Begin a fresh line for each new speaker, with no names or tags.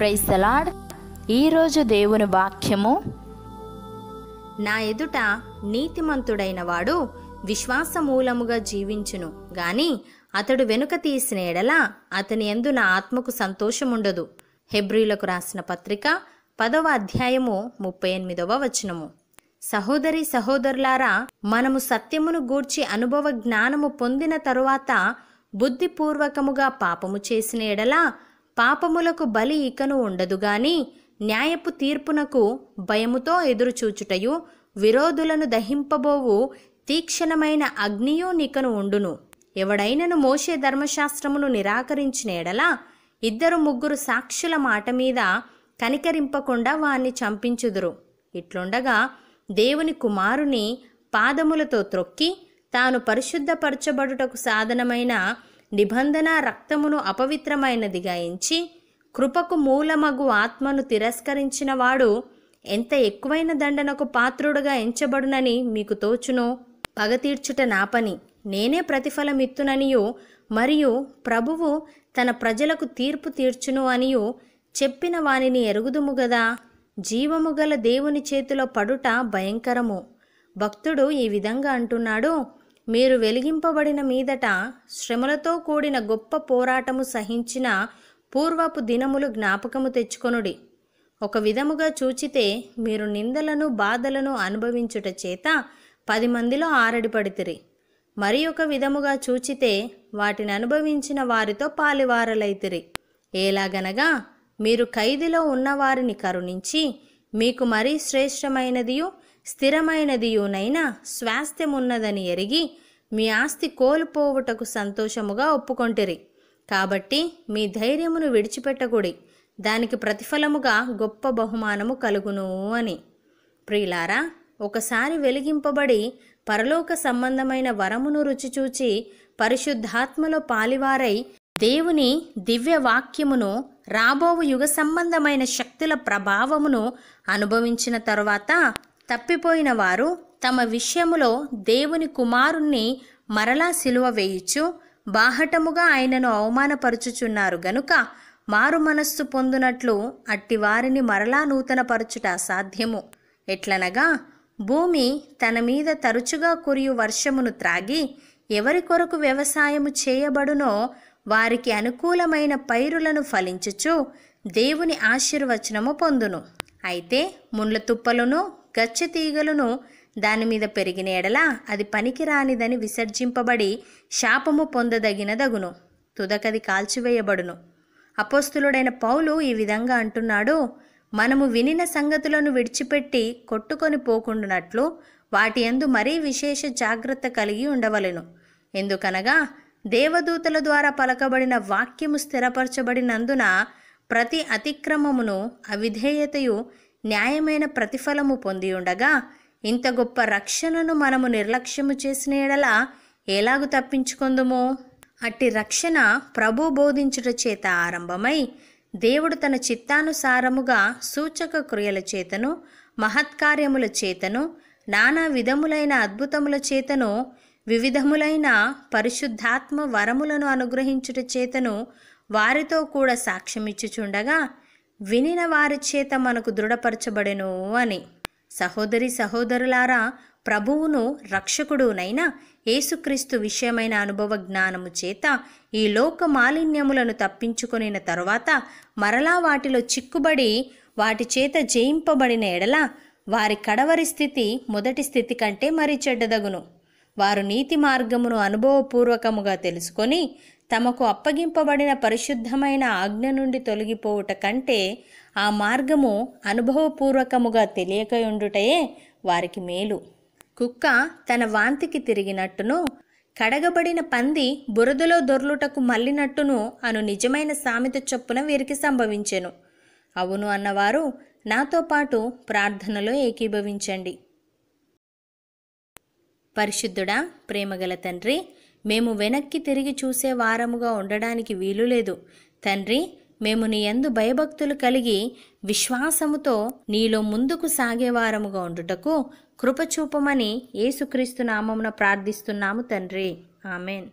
Praise salad ఈరోజు దేవుని వాక్యము.
నా ఎదుట నీతిమంతుడైన వాడు విశ్వాసమూలముగా జీవించును గాని అతడు వెనుక తీసిన ఎడల అతని ఎందు నా ఆత్మకు సంతోషముండదు. హెబ్రీలకు రాసిన పత్రిక పదవ అధ్యాయము ముప్పై ఎనిమిదవ వచనము. సహోదరి సహోదరులారా మనము సత్యమును గూర్చి అనుభవ జ్ఞానము పొందిన తరువాత బుద్ధిపూర్వకముగా పాపము చేసిన ఎడలా పాపములకు బలి ఇకను ఉండదు గాని న్యాయపు తీర్పునకు భయముతో ఎదురుచూచుటయు విరోధులను దహింపబోవు తీక్షణమైన అగ్నియు నికను ఉండును. ఎవడైనను మోషే ధర్మశాస్త్రమును నిరాకరించిన ఎడల ఇద్దరు ముగ్గురు సాక్షుల మాట మీద కనికరింపకుండా వాణ్ణి చంపించుదురు. ఇట్లుండగా దేవుని కుమారుని పాదములతో త్రొక్కి తాను పరిశుద్ధపరచబడుటకు సాధనమైన నిబంధన రక్తమును అపవిత్రమైనదిగా ఎంచి కృపకు మూలమగు ఆత్మను తిరస్కరించిన వాడు ఎంత ఎక్కువైన దండనకు పాత్రుడుగా ఎంచబడునని మీకు తోచును. పగ తీర్చుట నా పని. నేనే ప్రతిఫలమిత్తుననియు మరియు ప్రభువు తన ప్రజలకు తీర్పు తీర్చును అనియు చెప్పిన వానిని ఎరుగుదుము గదా. జీవము గల దేవుని చేతిలో పడుట భయంకరము. భక్తుడు ఈ విధంగా అంటున్నాడు మీరు వెలిగింపబడిన మీదట శ్రమలతో కూడిన గొప్ప పోరాటము సహించిన పూర్వపు దినములు జ్ఞాపకము తెచ్చుకొనుడి. ఒక విధముగా చూచితే మీరు నిందలను బాధలను అనుభవించుట చేత పది మందిలో ఆరడిపడితిరి. మరి ఒక విధముగా చూచితే వాటిని అనుభవించిన వారితో పాలివారలైతిరి. ఏలాగనగా మీరు ఖైదీలో ఉన్నవారిని కరుణించి మీకు మరీ శ్రేష్టమైనదియు స్థిరమైనదియునైనా స్వాస్థ్యమున్నదని ఎరిగి మీ ఆస్తి కోల్పోవుటకు సంతోషముగా ఒప్పుకొంటిరి. కాబట్టి మీ ధైర్యమును విడిచిపెట్టకుడి. దానికి ప్రతిఫలముగా గొప్ప బహుమానము కలుగును అని. ప్రియులారా ఒకసారి వెలిగింపబడి పరలోక సంబంధమైన వరమును రుచిచూచి పరిశుద్ధాత్మలో పాలివారై దేవుని దివ్య వాక్యమును రాబోవు యుగ సంబంధమైన శక్తుల ప్రభావమును అనుభవించిన తరువాత తప్పిపోయిన వారు తమ విషయములో దేవుని కుమారుణ్ణి మరలా సిలువ వేయుచు బాహటముగా ఆయనను అవమానపరుచుచున్నారు. గనుక మారు మనస్సు పొందునట్లు అట్టి వారిని మరలా నూతనపరచుట అసాధ్యము. ఎట్లనగా భూమి తన మీద తరచుగా కురియు వర్షమును త్రాగి ఎవరి కొరకు వ్యవసాయము చేయబడునో వారికి అనుకూలమైన పైరులను ఫలించుచు దేవుని ఆశీర్వచనము పొందును. అయితే ముండ్ల తుప్పలను గచ్చ తీగలను దాని మీద పెరిగిన ఎడల అది పనికిరానిదని విసర్జింపబడి శాపము పొందదగినదగును తుదకది కాల్చివేయబడును. అపోస్తులుడైన పౌలు ఈ విధంగా అంటున్నాడు మనము వినిన సంగతులను విడిచిపెట్టి కొట్టుకొని పోకుండానట్లు వాటి యందు మరీ విశేష జాగ్రత్త కలిగి ఉండవలెను. ఎందుకనగా దేవదూతల ద్వారా పలకబడిన వాక్యము స్థిరపరచబడినందున ప్రతి అతిక్రమమును అవిధేయతయు న్యాయమైన ప్రతిఫలము పొంది ఉండగా ఇంత గొప్ప రక్షణను మనము నిర్లక్ష్యము చేసిన ఎడల ఎలాగు తప్పించుకుందుము? అట్టి రక్షణ ప్రభు బోధించుట చేత ఆరంభమై దేవుడు తన చిత్తానుసారముగా సూచక క్రియల చేతను మహత్కార్యముల చేతను నానా విధములైన అద్భుతముల చేతను వివిధములైన పరిశుద్ధాత్మ వరములను అనుగ్రహించుట చేతను వారితో కూడా సాక్ష్యమిచ్చుచుండగా వినిన వారి చేత మనకు దృఢపరచబడెను అని. సహోదరి సహోదరులారా ప్రభువును రక్షకుడునైన యేసుక్రీస్తు విషయమైన అనుభవ జ్ఞానము చేత ఈ లోక మాలిన్యములను తప్పించుకొనిన తరువాత మరలా వాటిలో చిక్కుబడి వాటి చేత జయింపబడిన ఎడల వారి కడవరి స్థితి మొదటి స్థితి కంటే మరి చెడ్డదగును. వారు నీతి మార్గమును అనుభవపూర్వకముగా తెలుసుకొని తమకు అప్పగింపబడిన పరిశుద్ధమైన ఆజ్ఞ నుండి తొలగిపోవుట కంటే ఆ మార్గము అనుభవపూర్వకముగా తెలియకయుండుటయే వారికి మేలు. కుక్క తన వాంతికి తిరిగినట్టును కడగబడిన పంది బురదలో దొర్లుటకు మళ్ళినట్టును అను నిజమైన సామెత చొప్పున వీరికి సంభవించెను. అవును అన్నవారు నాతో పాటు ప్రార్థనలో ఏకీభవించండి. పరిశుద్ధుడా ప్రేమగల తండ్రి మేము వెనక్కి తిరిగి చూసే వారముగా ఉండడానికి వీలు లేదు. తండ్రి మేము నీ యందు భయభక్తులు కలిగి విశ్వాసముతో నీలో ముందుకు సాగేవారముగా ఉండుటకు కృపచూపమని యేసుక్రీస్తు నామమున ప్రార్థిస్తున్నాము తండ్రి. ఆమెన్.